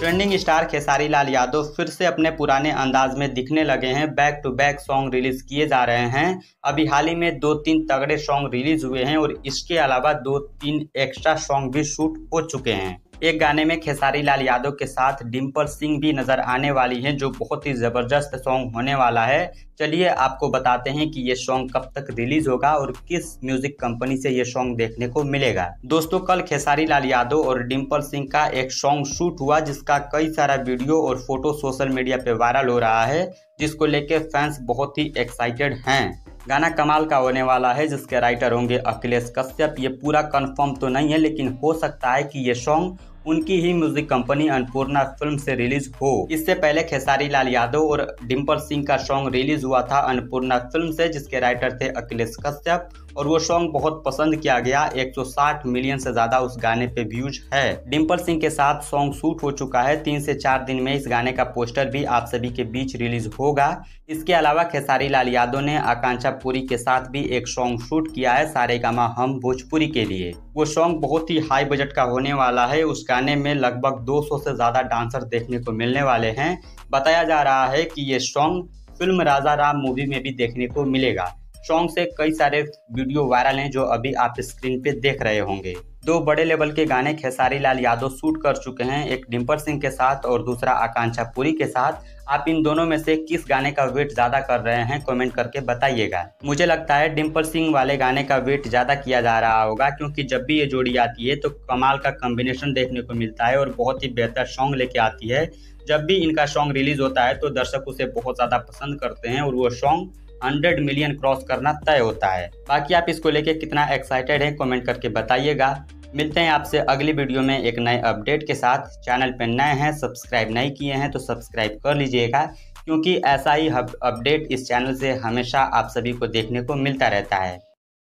Trending star Khesari Lal Yadav फिर से अपने पुराने अंदाज में दिखने लगे हैं। Back to back song release किए जा रहे हैं। अभी हाल ही में दो तीन तगड़े सॉन्ग रिलीज़ हुए हैं और इसके अलावा दो तीन एक्स्ट्रा सॉन्ग भी शूट हो चुके हैं। एक गाने में खेसारी लाल यादव के साथ डिम्पल सिंह भी नज़र आने वाली हैं, जो बहुत ही ज़बरदस्त सॉन्ग होने वाला है। चलिए आपको बताते हैं कि ये सॉन्ग कब तक रिलीज़ होगा और किस म्यूज़िक कंपनी से ये सॉन्ग देखने को मिलेगा। दोस्तों, कल खेसारी लाल यादव और डिम्पल सिंह का एक सॉन्ग शूट हुआ, जिसका कई सारा वीडियो और फ़ोटो सोशल मीडिया पे वायरल हो रहा है, जिसको लेके फैंस बहुत ही एक्साइटेड हैं। गाना कमाल का होने वाला है, जिसके राइटर होंगे अखिलेश कश्यप। ये पूरा कंफर्म तो नहीं है, लेकिन हो सकता है कि ये सॉन्ग उनकी ही म्यूज़िक कंपनी अन्नपूर्णा फ़िल्म से रिलीज़ हो। इससे पहले खेसारी लाल यादव और डिम्पल सिंह का सॉन्ग रिलीज़ हुआ था अन्नपूर्णा फ़िल्म से, जिसके राइटर थे अखिलेश कश्यप, और वो सॉन्ग बहुत पसंद किया गया। 160 मिलियन से ज़्यादा उस गाने पे व्यूज़ है। डिम्पल सिंह के साथ सॉन्ग शूट हो चुका है। तीन से चार दिन में इस गाने का पोस्टर भी आप सभी के बीच रिलीज़ होगा। इसके अलावा खेसारी लाल यादव ने आकांक्षा पुरी के साथ भी एक सॉन्ग शूट किया है सारे गामा हम भोजपुरी के लिए। वो सॉन्ग बहुत ही हाई बजट का होने वाला है। उस गाने में लगभग 200 से ज़्यादा डांसर देखने को मिलने वाले हैं। बताया जा रहा है कि ये song film Raja Ram movie में भी देखने को मिलेगा। सॉन्ग से कई सारे वीडियो वायरल हैं जो अभी आप स्क्रीन पे देख रहे होंगे। दो बड़े लेवल के गाने खेसारी लाल यादव शूट कर चुके हैं, एक डिम्पल सिंह के साथ और दूसरा आकांक्षा पुरी के साथ। आप इन दोनों में से किस गाने का वेट ज़्यादा कर रहे हैं, कमेंट करके बताइएगा। मुझे लगता है डिम्पल सिंह वाले गाने का वेट ज़्यादा किया जा रहा होगा, क्योंकि जब भी ये जोड़ी आती है तो कमाल का कॉम्बिनेशन देखने को मिलता है और बहुत ही बेहतर सॉन्ग लेके आती है। जब भी इनका सॉन्ग रिलीज़ होता है तो दर्शक उसे बहुत ज़्यादा पसंद करते हैं और वो सॉन्ग हंड्रेड मिलियन क्रॉस करना तय होता है। बाकी आप इसको लेके कितना एक्साइटेड हैं कमेंट करके बताइएगा। मिलते हैं आपसे अगली वीडियो में एक नए अपडेट के साथ। चैनल पर नए हैं सब्सक्राइब नहीं किए हैं तो सब्सक्राइब कर लीजिएगा। क्योंकि ऐसा ही अपडेट इस चैनल से हमेशा आप सभी को देखने को मिलता रहता है।